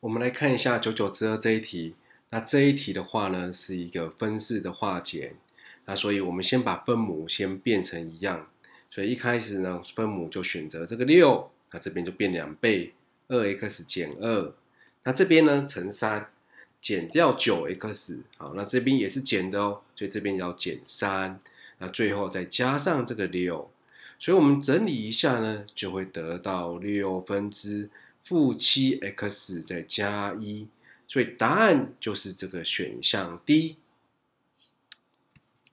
我们来看一下九九之二这一题。那这一题的话呢，是一个分式的化简。那所以我们先把分母先变成一样。所以一开始呢，分母就选择这个六，那这边就变两倍，二 x 减二。那这边呢乘三，减掉九 x，好，那这边也是减的哦，所以这边要减三。那最后再加上这个六，所以我们整理一下呢，就会得到六分之负七 x 再加一。所以答案就是这个选项 D。